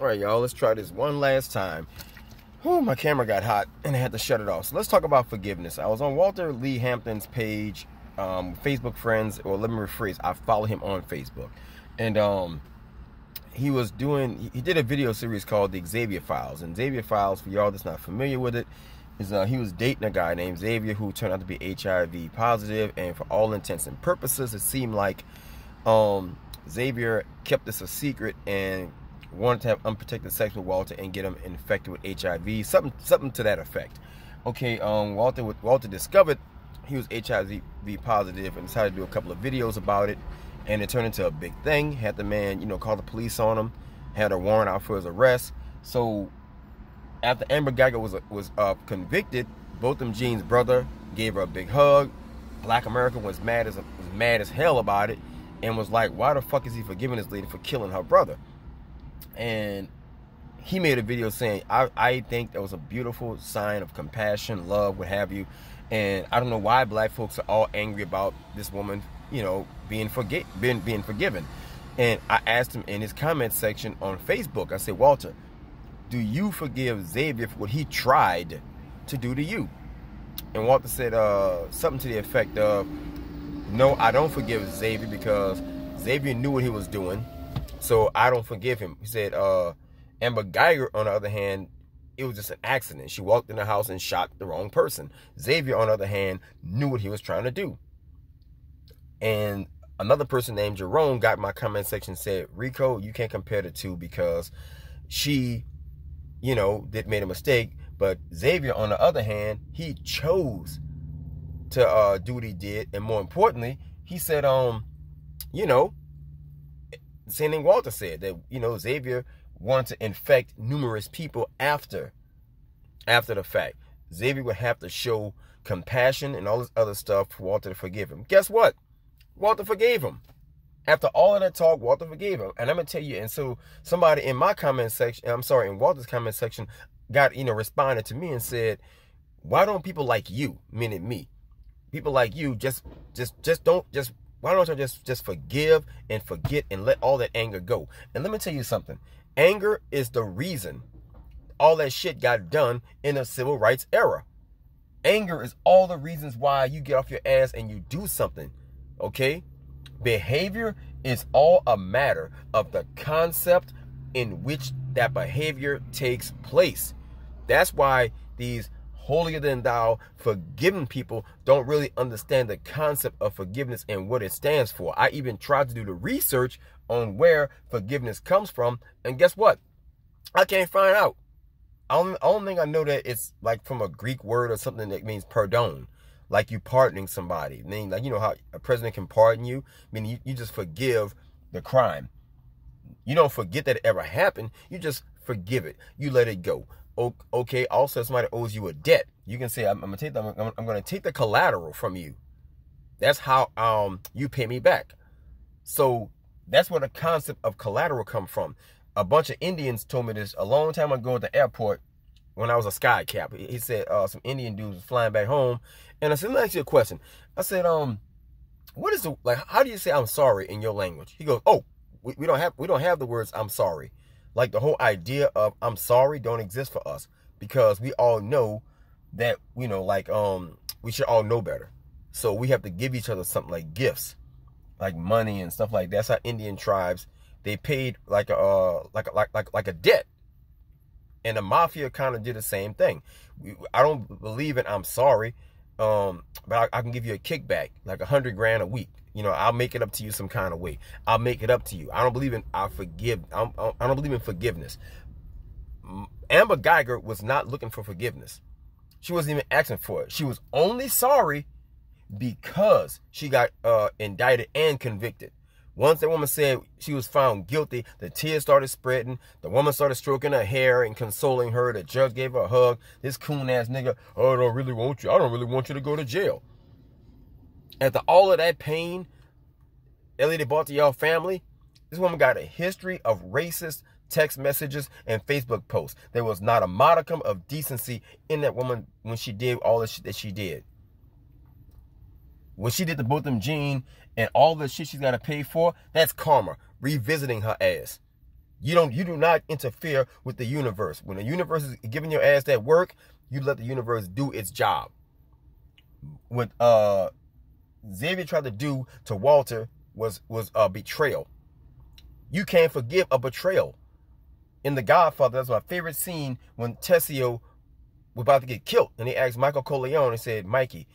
All right, y'all, let's try this one last time. Oh, my camera got hot and I had to shut it off. So let's talk about forgiveness. I was on Walter Lee Hampton's page, um, Facebook friends, or let me rephrase, I follow him on Facebook. And um, he was doing, he did a video series called the Xavier Files. And Xavier Files, for y'all that's not familiar with it, is uh, he was dating a guy named Xavier who turned out to be HIV positive, and for all intents and purposes, it seemed like um, Xavier kept this a secret and wanted to have unprotected sex with Walter and get him infected with HIV, something something to that effect. Okay, um, Walter Walter discovered he was HIV positive and decided to do a couple of videos about it, and it turned into a big thing. Had the man, you know, call the police on him, had a warrant out for his arrest. So after Amber Guyger was was uh, convicted, Botham Jean's brother gave her a big hug. Black America was mad as was mad as hell about it, and was like, "Why the fuck is he forgiving this lady for killing her brother?" And he made a video saying, I, I think that was a beautiful sign of compassion, love, what have you. And I don't know why black folks are all angry about this woman, you know, being forget being being forgiven. And I asked him in his comment section on Facebook, I said, Walter, do you forgive Xavier for what he tried to do to you? And Walter said uh, something to the effect of, No, I don't forgive Xavier because Xavier knew what he was doing. So I don't forgive him. He said, uh, Amber Guyger, on the other hand, it was just an accident. She walked in the house and shot the wrong person. Xavier, on the other hand, knew what he was trying to do. And another person named Jerome got my comment section said, Ricco, you can't compare the two because she, you know, did made a mistake. But Xavier, on the other hand, he chose to uh, do what he did. And more importantly, he said, um, you know, same thing Walter said that you know Xavier wanted to infect numerous people after after the fact. Xavier would have to show compassion and all this other stuff for Walter to forgive him. Guess what? Walter forgave him. After all of that talk, Walter forgave him. And I'm gonna tell you, and so somebody in my comment section, I'm sorry, in Walter's comment section, got, you know, responded to me and said, Why don't people like you, meaning me? People like you just just just don't just why don't I just just forgive and forget and let all that anger go? And let me tell you something. Anger is the reason all that shit got done in the civil rights era. Anger is all the reasons why you get off your ass and you do something. Okay? Behavior is all a matter of the concept in which that behavior takes place. That's why these holier than thou, forgiving people don't really understand the concept of forgiveness and what it stands for. I even tried to do the research on where forgiveness comes from, and guess what? I can't find out. I only, only thing I know that it's like from a Greek word or something that means pardon, like you pardoning somebody. I mean, like you know how a president can pardon you. I mean, you, you just forgive the crime. You don't forget that it ever happened. You just forgive it. You let it go okay, also somebody owes you a debt, you can say, I'm, I'm gonna take the, I'm, I'm, gonna take the collateral from you. That's how um you pay me back. So that's where the concept of collateral come from. A bunch of Indians told me this a long time ago at the airport when I was a sky cap. He said uh, some Indian dudes flying back home, and I said, "Let me ask you a question." I said, "Um, what is the like? How do you say I'm sorry in your language?" He goes, "Oh, we, we don't have we don't have the words I'm sorry." Like the whole idea of I'm sorry don't exist for us because we all know that, you know, like um we should all know better. So we have to give each other something like gifts, like money and stuff like that. That's how Indian tribes they paid like a uh, like a, like like like a debt. And the mafia kind of did the same thing. I don't believe in I'm sorry, um, but I, I can give you a kickback, like a hundred grand a week. You know, I'll make it up to you some kind of way. I'll make it up to you. I don't believe in I forgive. I don't, I don't believe in forgiveness. Amber Guyger was not looking for forgiveness. She wasn't even asking for it. She was only sorry because she got uh, indicted and convicted. Once that woman said she was found guilty, the tears started spreading. The woman started stroking her hair and consoling her. The judge gave her a hug. This coon ass nigga, oh, I don't really want you. I don't really want you to go to jail. After all of that pain, Elliot brought to y'all family, this woman got a history of racist text messages and Facebook posts. There was not a modicum of decency in that woman when she did all the shit that she did. When she did the Botham Jean and all the shit she's got to pay for, that's karma, revisiting her ass. You don't you do not interfere with the universe. When the universe is giving your ass that work, you let the universe do its job. What uh Xavier tried to do to Walter was was a betrayal. You can't forgive a betrayal. In The Godfather, that's my favorite scene when Tessio was about to get killed. And he asked Michael Corleone and said, Mikey,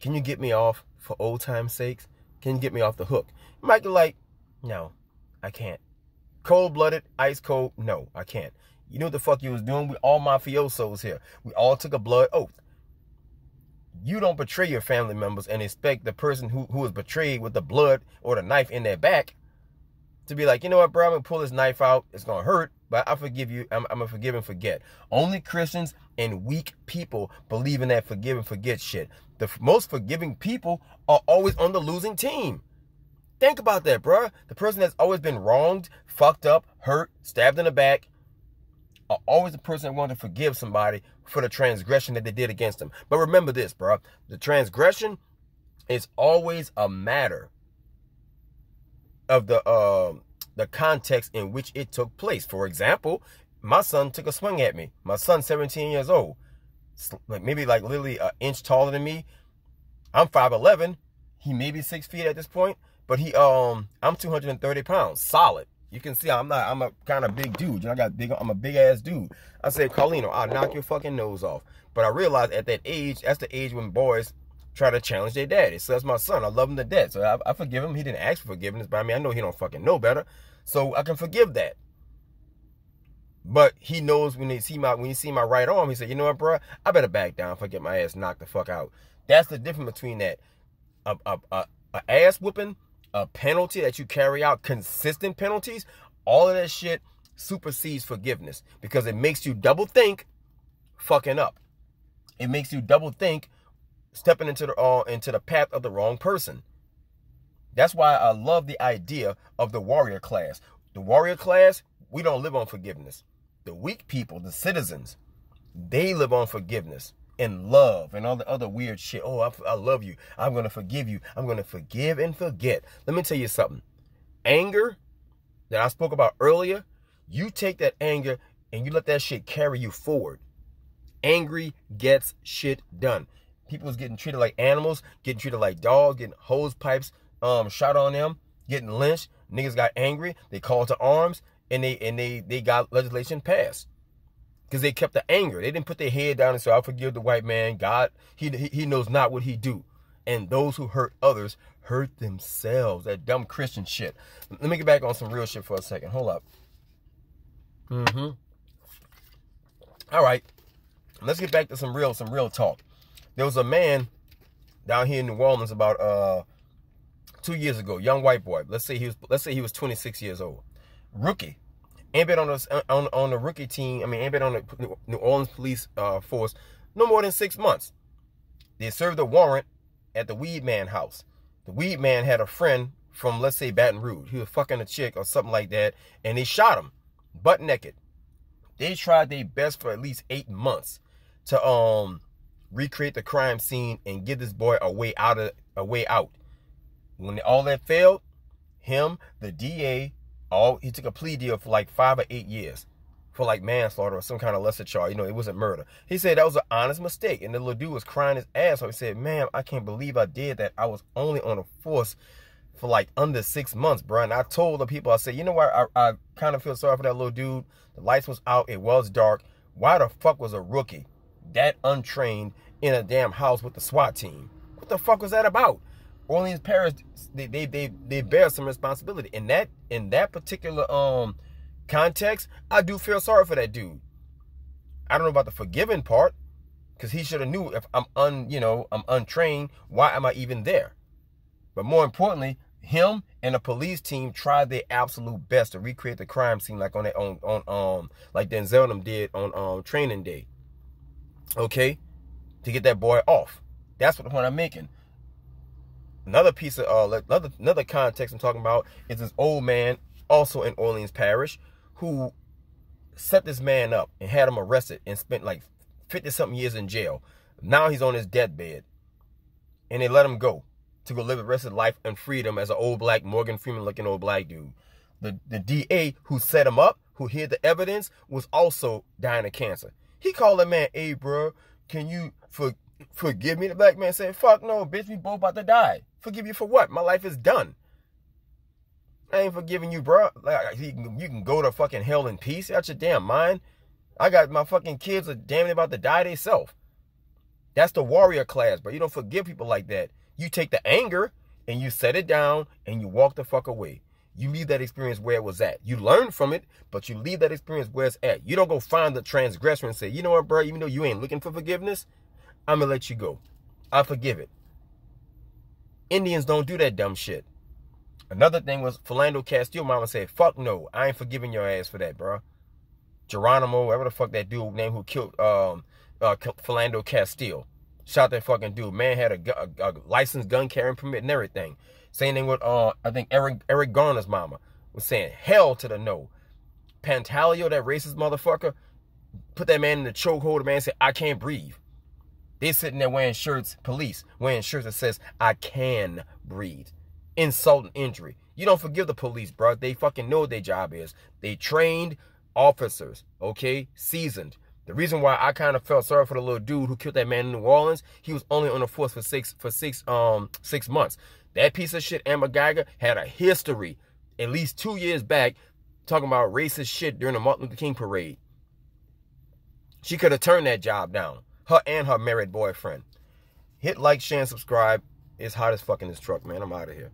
can you get me off for old time's sakes? Can get me off the hook? Michael like, no, I can't. Cold blooded, ice cold. No, I can't. You knew what the fuck you was doing? We all mafiosos here. We all took a blood oath. You don't betray your family members and expect the person who, who was betrayed with the blood or the knife in their back to be like, you know what, bro, I'm gonna pull this knife out. It's gonna hurt, but I forgive you. I'm, I'm gonna forgive and forget. Only Christians and weak people believe in that forgive and forget shit. The most forgiving people are always on the losing team. Think about that, bro. The person that's always been wronged, fucked up, hurt, stabbed in the back, are always the person that wanted to forgive somebody for the transgression that they did against them. But remember this, bro. The transgression is always a matter of the uh, the context in which it took place. For example, my son took a swing at me. My son's 17 years old, like maybe like literally an inch taller than me. I'm 5'11. He may be six feet at this point. But he um I'm 230 pounds, solid. You can see I'm not I'm a kind of big dude. You know, I got big I'm a big ass dude. I said, Carlino, I'll knock your fucking nose off. But I realized at that age, that's the age when boys try to challenge their daddy. So that's my son. I love him to death. So I, I forgive him. He didn't ask for forgiveness, but I mean I know he don't fucking know better. So I can forgive that. But he knows when he see my when he see my right arm, he said, you know what, bro? I better back down if I get my ass knocked the fuck out. That's the difference between that. A, a, a, a ass whooping a penalty that you carry out, consistent penalties, all of that shit supersedes forgiveness because it makes you double think fucking up. It makes you double think stepping into the uh, into the path of the wrong person. That's why I love the idea of the warrior class. The warrior class, we don't live on forgiveness. The weak people, the citizens, they live on forgiveness and love and all the other weird shit. Oh, I, I love you. I'm going to forgive you. I'm going to forgive and forget. Let me tell you something. Anger that I spoke about earlier, you take that anger and you let that shit carry you forward. Angry gets shit done. People's getting treated like animals, getting treated like dogs, getting hose pipes um shot on them, getting lynched. Niggas got angry, they called to arms, and they and they they got legislation passed because they kept the anger. They didn't put their head down and say, "I forgive the white man." God, he he knows not what he do. And those who hurt others hurt themselves. That dumb Christian shit. Let me get back on some real shit for a second. Hold up. Mm-hmm. All right. Let's get back to some real some real talk. There was a man down here in New Orleans about uh two years ago, young white boy. Let's say he was let's say he was 26 years old. Rookie ain't been on the on on the rookie team. I mean, ain't been on the New Orleans police uh, force no more than six months. They served a warrant at the Weed Man house. The Weed Man had a friend from let's say Baton Rouge. He was fucking a chick or something like that, and they shot him butt naked. They tried their best for at least eight months to um recreate the crime scene and give this boy a way out of a way out. When all that failed, him, the DA, all he took a plea deal for like five or eight years for like manslaughter or some kind of lesser charge. You know, it wasn't murder. He said that was an honest mistake. And the little dude was crying his ass off. He said, "Man, I can't believe I did that. I was only on a force for like under six months, bro. And I told the people, I said, you know what? I, I kind of feel sorry for that little dude. The lights was out. It was dark. Why the fuck was a rookie that untrained in a damn house with the SWAT team? What the fuck was that about? Orleans Parish, they, they they they bear some responsibility in that in that particular um context. I do feel sorry for that dude. I don't know about the forgiving part, because he should have knew if I'm un you know I'm untrained. Why am I even there? But more importantly, him and the police team tried their absolute best to recreate the crime scene like on that on on um like Denzel them did on um training day. Okay, to get that boy off. That's what the point I'm making. Another piece of uh, another another context I'm talking about is this old man, also in Orleans Parish, who set this man up and had him arrested and spent like 50 something years in jail. Now he's on his deathbed, and they let him go to go live the rest of life in freedom as an old black Morgan Freeman looking old black dude. the, the DA who set him up, who hid the evidence, was also dying of cancer. He called that man, hey, bro, can you for, forgive me? The black man said, fuck no, bitch, we both about to die. Forgive you for what? My life is done. I ain't forgiving you, bro. Like you can, go to fucking hell in peace. Out your damn mind. I got my fucking kids are damn near about to die themselves. That's the warrior class, but you don't forgive people like that. You take the anger and you set it down and you walk the fuck away. You leave that experience where it was at. You learn from it, but you leave that experience where it's at. You don't go find the transgressor and say, you know what, bro, even though you ain't looking for forgiveness, I'm gonna let you go. I forgive it. Indians don't do that dumb shit. Another thing was Philando Castile mama said, fuck no, I ain't forgiving your ass for that, bro. Geronimo, whatever the fuck that dude name who killed um uh Philando Castile. Shot that fucking dude. Man had a, a, a licensed gun carrying permit and everything. Same thing with uh I think Eric Eric Garner's mama was saying hell to the no. Pantaleo, that racist motherfucker, put that man in the chokehold. The man said, I can't breathe. They sitting there wearing shirts, police wearing shirts that says, I can breathe. Insult and injury. You don't forgive the police, bro. They fucking know what their job is. They trained officers, okay? Seasoned. The reason why I kind of felt sorry for the little dude who killed that man in New Orleans, he was only on the force for six for six um six months. That piece of shit, Amber Guyger, had a history at least two years back talking about racist shit during the Martin Luther King parade. She could have turned that job down. Her and her married boyfriend. Hit like, share, and subscribe. It's hot as fuck in this truck, man. I'm out of here.